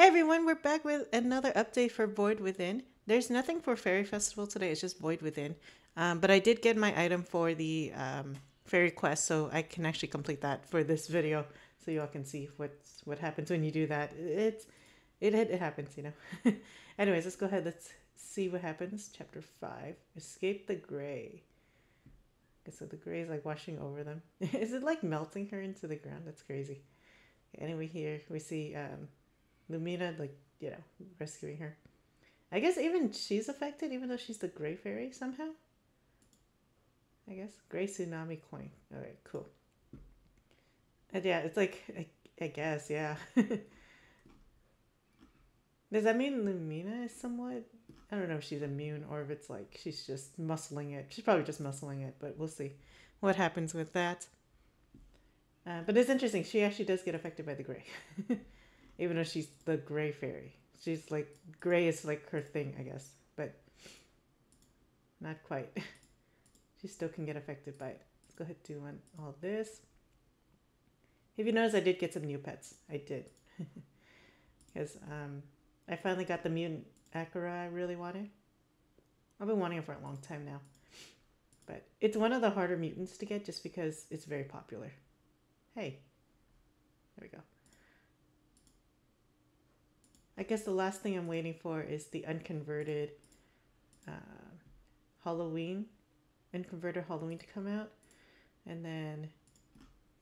Hey everyone, we're back with another update for Void Within. There's nothing for Faerie Festival today, it's just Void Within. Um, but I did get my item for the um, Faerie Quest, so I can actually complete that for this video, so you all can see what's, what happens when you do that. It's it, it, it happens, you know. Anyways, let's go ahead, let's see what happens. Chapter 5, Escape the Gray. So the gray is like washing over them. is it like melting her into the ground? That's crazy. Anyway, here we see um, Lumina, like, you know, rescuing her. I guess even she's affected, even though she's the gray fairy somehow. I guess. Gray tsunami coin. Alright, cool. And yeah, it's like, I, I guess, yeah. Does that mean Lumina is somewhat? I don't know if she's immune or if it's like she's just muscling it. She's probably just muscling it, but we'll see what happens with that. Uh, but it's interesting. She actually does get affected by the gray. even though she's the gray fairy. She's like gray is like her thing, I guess, but not quite. she still can get affected by it. Let's go ahead and do all this. If you notice, I did get some new pets. I did. Because um, I finally got the mutant Acara I really wanted. I've been wanting it for a long time now. But it's one of the harder mutants to get just because it's very popular. Hey. There we go. I guess the last thing I'm waiting for is the unconverted uh, Halloween, unconverted Halloween to come out, and then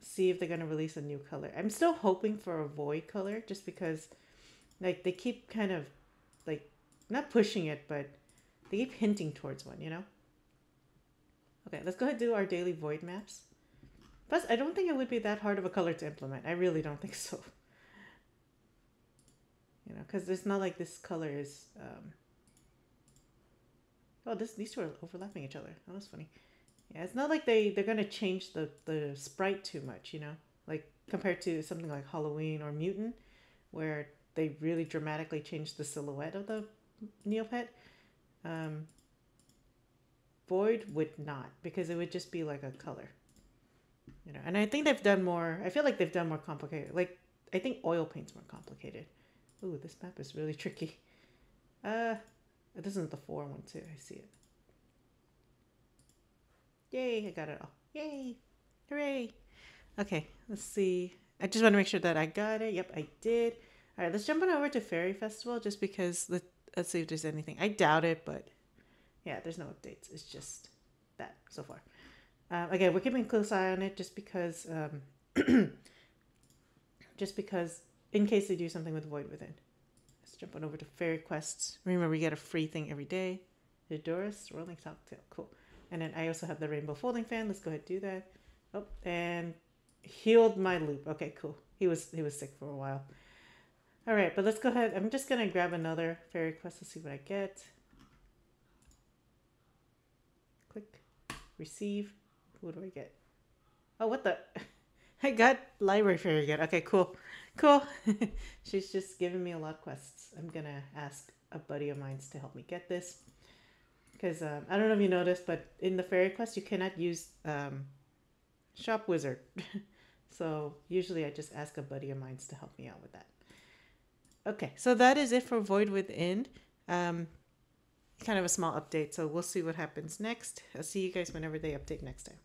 see if they're gonna release a new color. I'm still hoping for a void color, just because, like, they keep kind of, like, not pushing it, but they keep hinting towards one, you know. Okay, let's go ahead and do our daily void maps. Plus, I don't think it would be that hard of a color to implement. I really don't think so you know, because it's not like this color is. Um... Oh, this these two are overlapping each other. That was funny. Yeah, it's not like they they're gonna change the the sprite too much, you know, like compared to something like Halloween or Mutant, where they really dramatically change the silhouette of the Neopet. Um, Void would not because it would just be like a color. You know, and I think they've done more. I feel like they've done more complicated. Like I think oil paint's more complicated. Ooh, this map is really tricky. Uh, this isn't the four one too. I see it. Yay, I got it all. Yay, hooray. Okay, let's see. I just want to make sure that I got it. Yep, I did. All right, let's jump on over to Faerie Festival just because let, let's see if there's anything. I doubt it, but yeah, there's no updates. It's just that so far. Uh, again, we're keeping a close eye on it just because, um, just because in case they do something with Void Within. Let's jump on over to Faerie Quests. Remember, we get a free thing every day. The Doris Rolling Cocktail. Cool. And then I also have the Rainbow Folding Fan. Let's go ahead and do that. Oh, and healed my Lupe. Okay, cool. He was he was sick for a while. All right, but let's go ahead. I'm just gonna grab another fairy quest to see what I get. Click, receive. What do I get? Oh, what the? I got library fairy again. Okay, cool. Cool. She's just giving me a lot of quests. I'm going to ask a buddy of mine to help me get this. Because um, I don't know if you noticed, but in the fairy quest, you cannot use um, Shop Wizard. so usually I just ask a buddy of mine to help me out with that. Okay, so that is it for Void Within. Um, kind of a small update, so we'll see what happens next. I'll see you guys whenever they update next time.